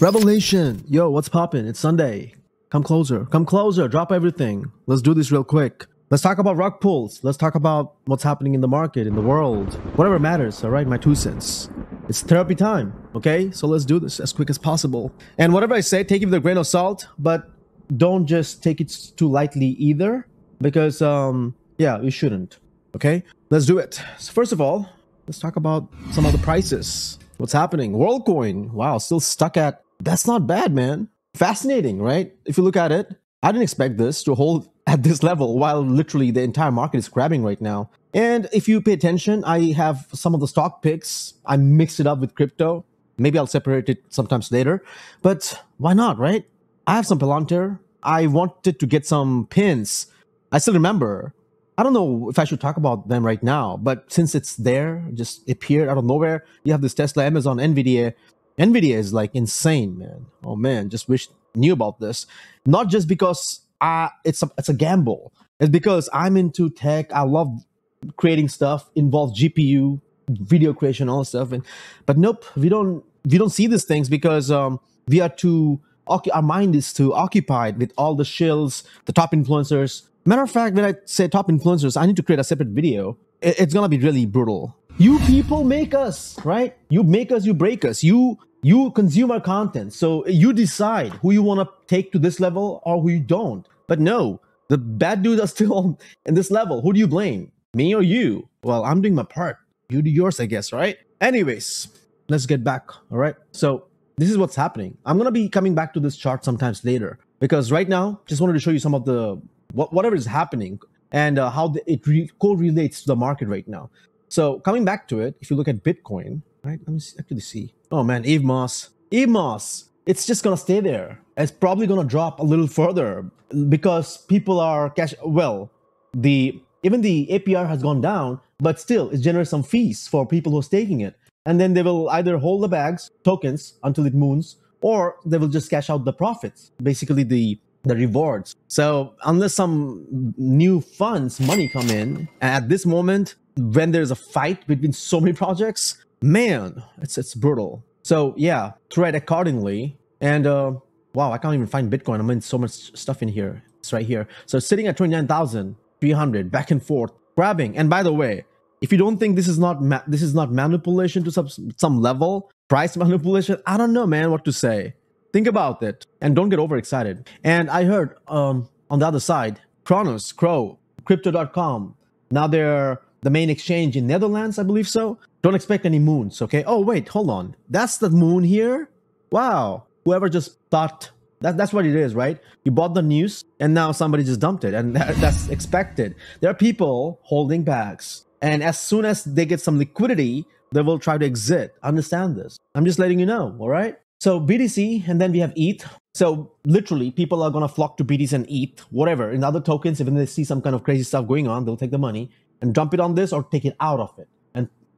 Revelation, yo, what's poppin'? It's Sunday. Come closer. Come closer. Drop everything. Let's do this real quick. Let's talk about rug pulls. Let's talk about what's happening in the market, in the world. Whatever matters, all right? My two cents. It's therapy time, okay? So let's do this as quick as possible. And whatever I say, take it with a grain of salt, but don't just take it too lightly either, because, um, yeah, you shouldn't, okay? Let's do it. So first of all, let's talk about some of the prices. What's happening? WorldCoin, wow, still stuck at, that's not bad, man. Fascinating, right? If you look at it, I didn't expect this to hold at this level while literally the entire market is grabbing right now. And if you pay attention, I have some of the stock picks. I mixed it up with crypto. Maybe I'll separate it sometimes later. But why not, right? I have some Palantir. I wanted to get some pins. I still remember. I don't know if I should talk about them right now, but since it's there, just appeared out of nowhere, you have this Tesla, Amazon, Nvidia. Nvidia is like insane, man. Oh man, just wish knew about this. Not just because uh, it's a it's a gamble. It's because I'm into tech. I love creating stuff, involves GPU, video creation, all stuff. And but nope, we don't we don't see these things because um, we are too our mind is too occupied with all the shills, the top influencers. Matter of fact, when I say top influencers, I need to create a separate video. It's gonna be really brutal. You people make us, right? You make us, you break us. You you consume our content. So you decide who you want to take to this level or who you don't. But no, the bad dudes are still in this level. Who do you blame? Me or you? Well, I'm doing my part. You do yours, I guess, right? Anyways, let's get back. All right. So this is what's happening. I'm going to be coming back to this chart sometimes later because right now, just wanted to show you some of the what, whatever is happening and uh, how the, it re- correlates to the market right now. So coming back to it, if you look at Bitcoin, right? Let me see, actually see. Oh man, EVMOS. Eve Moss. It's just gonna stay there. It's probably gonna drop a little further because people are cash. Well, the even the APR has gone down, but still it generates some fees for people who's taking it. And then they will either hold the bags, tokens, until it moons, or they will just cash out the profits, basically the the rewards. So unless some new funds, money come in, at this moment, when there's a fight between so many projects, man, it's it's brutal. So yeah, trade accordingly. And uh, wow, I can't even find Bitcoin. I'm in so much stuff in here. It's right here. So sitting at twenty nine thousand three hundred, back and forth, grabbing. And by the way, if you don't think this is not this is not manipulation to some some level, price manipulation, I don't know, man, what to say. Think about it and don't get overexcited. And I heard um, on the other side, Cronos, CRO, Crypto.com. Now they're the main exchange in Netherlands, I believe so. Don't expect any moons, okay? Oh, wait, hold on. That's the moon here? Wow. Whoever just thought that, that's what it is, right? You bought the news and now somebody just dumped it, and that, that's expected. There are people holding bags, and as soon as they get some liquidity, they will try to exit. Understand this. I'm just letting you know, all right? So BTC, and then we have ETH. So literally, people are gonna flock to BTC and ETH, whatever. In other tokens, if they see some kind of crazy stuff going on, they'll take the money and dump it on this or take it out of it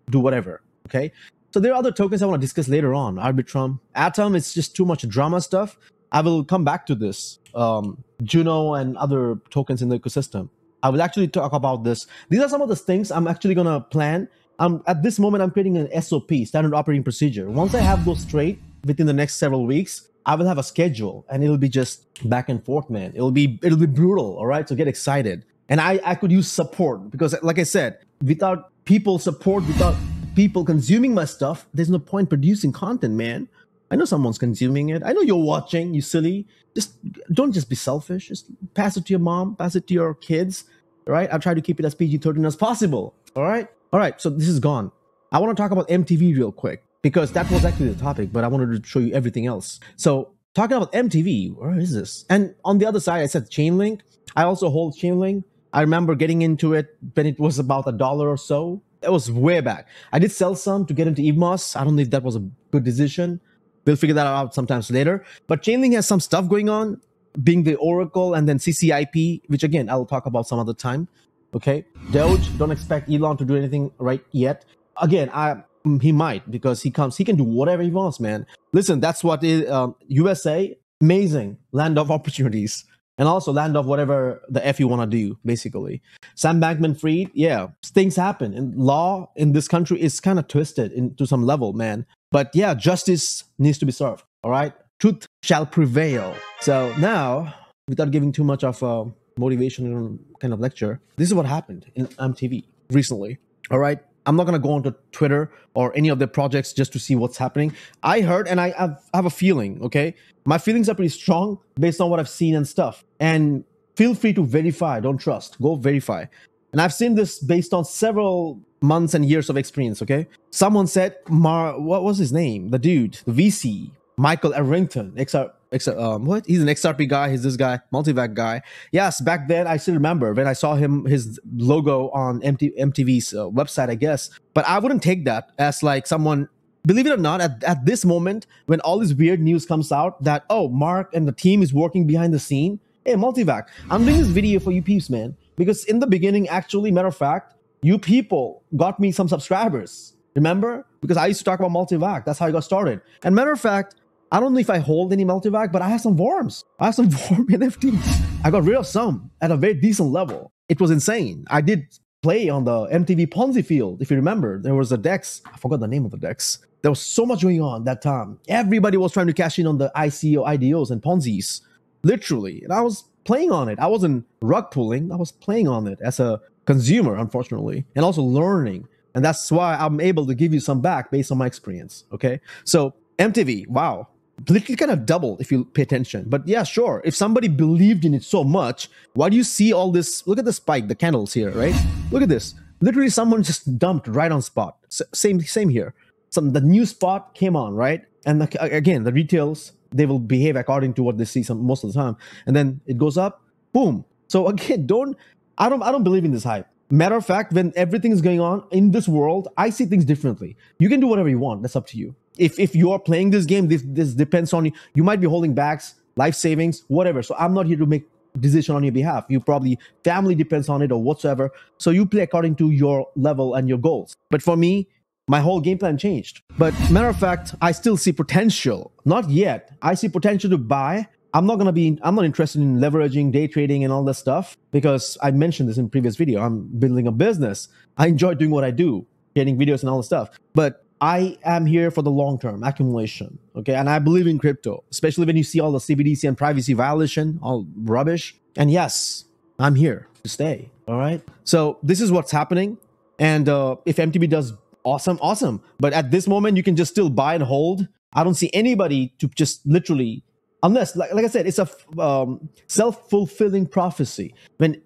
do whatever. Okay. So there are other tokens I want to discuss later on. Arbitrum, Atom, it's just too much drama stuff. I will come back to this. Um, Juno and other tokens in the ecosystem. I will actually talk about this. These are some of the things I'm actually gonna plan. I'm at this moment, I'm creating an SOP, standard operating procedure. Once I have those straight within the next several weeks, I will have a schedule, and it'll be just back and forth, man. It'll be it'll be brutal. All right, so get excited and I, I could use support because like i said without people support without people consuming my stuff there's no point producing content man. I know someone's consuming it. I know you're watching you silly. Just don't just be selfish. Just pass it to your mom pass it to your kids all right? I'll try to keep it as pg-13 as possible all right? All right so this is gone. I want to talk about mtv real quick because that was actually the topic but i wanted to show you everything else. So talking about mtv where is this? And on the other side i said chainlink. I also hold chainlink I remember getting into it when it was about a dollar or so. That was way back. I did sell some to get into EVMOS. I don't know if that was a good decision. We'll figure that out sometimes later. But Chainlink has some stuff going on, being the Oracle and then CCIP, which again, I'll talk about some other time. Okay. Doge, don't expect Elon to do anything right yet. Again, I he might because he comes, he can do whatever he wants, man. Listen, that's what is, um, USA, amazing land of opportunities and also land off whatever the F you want to do, basically. Sam Bankman Fried, yeah, things happen. And law in this country is kind of twisted in, to some level, man. But yeah, justice needs to be served. All right. truth shall prevail. So now, without giving too much of uh, a motivational kind of lecture, this is what happened in MTV recently. All right. I'm not going to go onto Twitter or any of their projects just to see what's happening. I heard and I have, have a feeling, okay? My feelings are pretty strong based on what I've seen and stuff. And feel free to verify, don't trust, go verify. And I've seen this based on several months and years of experience, okay? Someone said, Mar, what was his name? The dude, the VC, Michael Arrington, XR, XR, um, what? He's an XRP guy. He's this guy, multivac guy. Yes, back then I still remember when I saw him, his logo on MT, MTV's uh, website, I guess. But I wouldn't take that as like someone. Believe it or not, at, at this moment, when all this weird news comes out that, oh, Mark and the team is working behind the scene, hey, multivac, I'm doing this video for you peeps, man. Because in the beginning, actually, matter of fact, you people got me some subscribers. Remember? Because I used to talk about multivac. That's how I got started. And matter of fact, I don't know if I hold any multivac, but I have some worms. I have some worm NFTs. I got rid of some at a very decent level. It was insane. I did play on the MTV Ponzi field. If you remember, there was a DEX. I forgot the name of the DEX. There was so much going on that time. Everybody was trying to cash in on the ICO, IDOs, and Ponzi's, literally. And I was playing on it. I wasn't rug pulling. I was playing on it as a consumer, unfortunately, and also learning. And that's why I'm able to give you some back based on my experience. Okay. So MTV, wow, literally kind of doubled if you pay attention. But yeah, sure. If somebody believed in it so much, why do you see all this? Look at the spike, the candles here, right? Look at this. Literally, someone just dumped right on spot. S- same, same here. Some the new spot came on, right? And the, again, the retails they will behave according to what they see some most of the time, and then it goes up, boom. So again, don't. I don't. I don't believe in this hype. Matter of fact, when everything is going on in this world, I see things differently. You can do whatever you want. That's up to you if if you are playing this game, this this depends on you. You might be holding backs, life savings, whatever. So I'm not here to make decision on your behalf. You probably family depends on it or whatsoever. So you play according to your level and your goals. But for me, my whole game plan changed. But matter of fact, I still see potential. Not yet. I see potential to buy. I'm not gonna be. I'm not interested in leveraging, day trading, and all that stuff because I mentioned this in previous video. I'm building a business. I enjoy doing what I do, getting videos and all the stuff. But I am here for the long term accumulation. Okay. And I believe in crypto, especially when you see all the CBDC and privacy violation, all rubbish. And yes, I'm here to stay. All right. So this is what's happening. And uh, if MTV does awesome, awesome. But at this moment, you can just still buy and hold. I don't see anybody to just literally, unless, like, like I said, it's a um, self fulfilling prophecy. When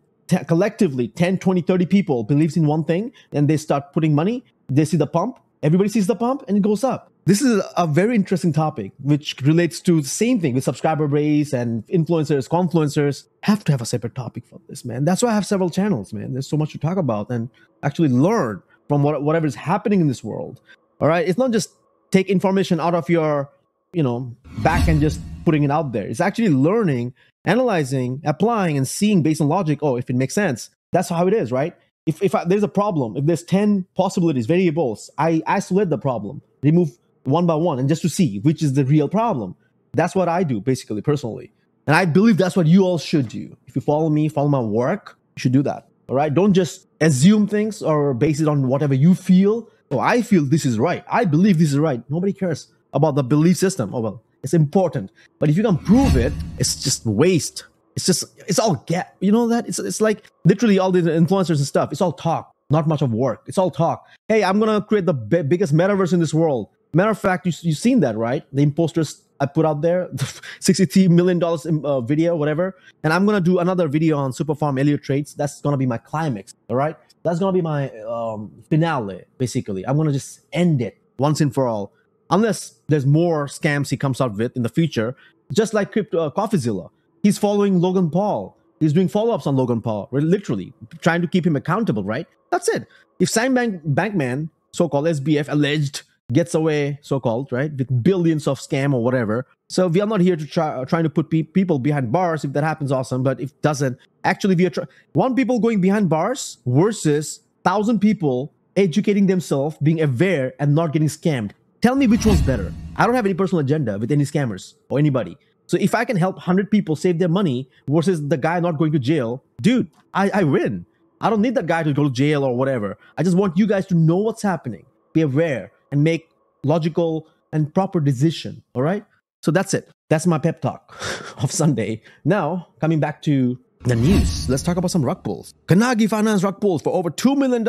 collectively 10, 20, 30 people believes in one thing and they start putting money, they see the pump, everybody sees the pump and it goes up. This is a very interesting topic, which relates to the same thing with subscriber base and influencers, confluencers. Have to have a separate topic for this, man. That's why I have several channels, man. There's so much to talk about and actually learn from what, whatever is happening in this world. All right. It's not just take information out of your, you know, back and just putting it out there. It's actually learning, analyzing, applying, and seeing based on logic. Oh, if it makes sense. That's how it is, right? If, if I, there's a problem, if there's 10 possibilities, variables, I isolate the problem, remove one by one, and just to see which is the real problem. That's what I do, basically, personally. And I believe that's what you all should do. If you follow me, follow my work, you should do that. All right. Don't just assume things or base it on whatever you feel. Oh, I feel this is right. I believe this is right. Nobody cares about the belief system. Oh, well, it's important. But if you can prove it, it's just waste it's just it's all get you know that it's it's like literally all the influencers and stuff. It's all talk, not much of work. It's all talk. Hey, I'm gonna create the b- biggest metaverse in this world. Matter of fact, you you've seen that right? The imposters I put out there, sixty-three million dollars uh, video, whatever. And I'm gonna do another video on Super Farm Elliot Trades. That's gonna be my climax. All right, that's gonna be my um, finale. Basically, I'm gonna just end it once and for all. Unless there's more scams he comes out with in the future, just like crypto uh, CoffeeZilla he's following Logan Paul. He's doing follow-ups on Logan Paul, literally trying to keep him accountable, right? That's it. If Sam Bank- Bankman, so-called SBF, alleged gets away, so-called, right, with billions of scam or whatever. So we are not here to try trying to put pe- people behind bars. If that happens, awesome. But if it doesn't, actually, we are tr- one people going behind bars versus thousand people educating themselves, being aware, and not getting scammed. Tell me which one's better. I don't have any personal agenda with any scammers or anybody. So if I can help 100 people save their money versus the guy not going to jail, dude, I, I win. I don't need that guy to go to jail or whatever. I just want you guys to know what's happening, be aware, and make logical and proper decision. All right. So that's it. That's my pep talk of Sunday. Now, coming back to the news, let's talk about some rug pulls. Kannagi financed rug pulls for over $2 million.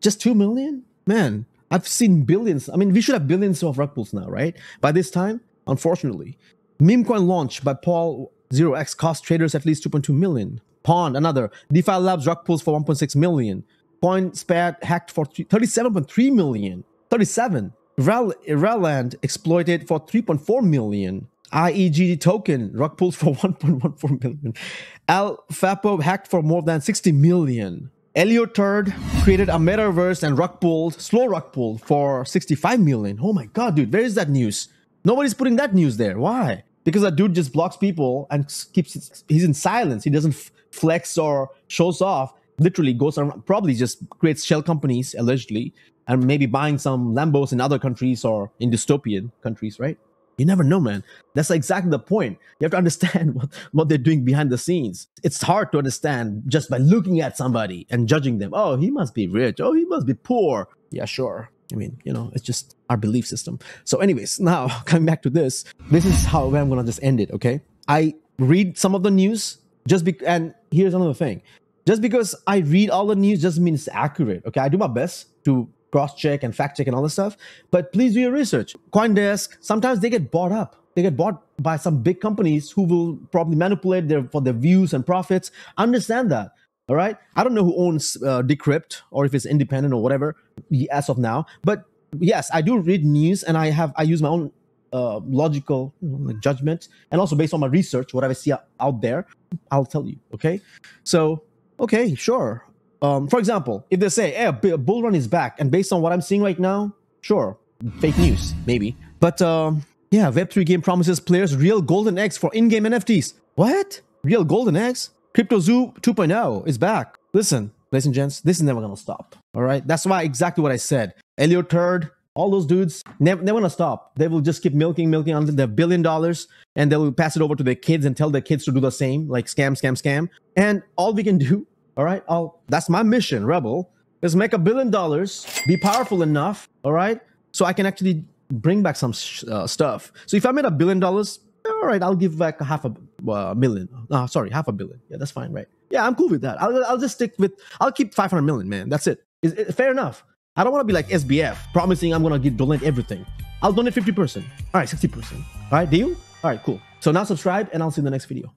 Just 2 million? Man, I've seen billions. I mean, we should have billions of rug pulls now, right? By this time, unfortunately. Meme coin launch by Paul 0x cost traders at least 2.2 million. Pond, another. DeFi Labs rug pulls for 1.6 million. PointSpat hacked for 37.3 million. 37. Rel- Reland exploited for 3.4 million. IEGD token rug pulls for 1.14 million. AlphaPo hacked for more than 60 million. Elio Turd created a metaverse and rug pulled, slow rug pull for 65 million. Oh my god, dude, where is that news? Nobody's putting that news there. Why? Because that dude just blocks people and keeps he's in silence. He doesn't flex or shows off. Literally goes around, probably just creates shell companies allegedly, and maybe buying some Lambos in other countries or in dystopian countries, right? You never know, man. That's exactly the point. You have to understand what, what they're doing behind the scenes. It's hard to understand just by looking at somebody and judging them. Oh, he must be rich. Oh, he must be poor. Yeah, sure. I mean, you know, it's just our belief system. So, anyways, now coming back to this, this is how I'm gonna just end it. Okay, I read some of the news just be, and here's another thing. Just because I read all the news doesn't mean it's accurate. Okay, I do my best to cross check and fact check and all this stuff. But please do your research. Coindesk, sometimes they get bought up. They get bought by some big companies who will probably manipulate their for their views and profits. Understand that. All right. I don't know who owns uh, Decrypt or if it's independent or whatever as of now. But yes, I do read news and I have I use my own uh, logical judgment and also based on my research, whatever I see out there, I'll tell you. Okay. So okay, sure. Um, for example, if they say, hey, a bull run is back, and based on what I'm seeing right now, sure, fake news, maybe. But um, yeah, Web3 game promises players real golden eggs for in game NFTs. What? Real golden eggs? CryptoZoo 2.0 is back. Listen, ladies and gents, this is never gonna stop. All right, that's why exactly what I said. Elliot Turd, all those dudes, never, never gonna stop. They will just keep milking, milking until they're billion dollars, and they will pass it over to their kids and tell their kids to do the same, like scam, scam, scam. And all we can do all right. I'll, that's my mission, Rebel, is make a billion dollars, be powerful enough. All right. So I can actually bring back some uh, stuff. So if I made a billion dollars, all right, I'll give back half a uh, million. Uh, sorry, half a billion. Yeah, that's fine, right? Yeah, I'm cool with that. I'll, I'll just stick with, I'll keep 500 million, man. That's it. Is it fair enough? I don't want to be like SBF, promising I'm going to give donate everything. I'll donate 50%. All right, 60%. All right, deal? All right, cool. So now subscribe and I'll see you in the next video.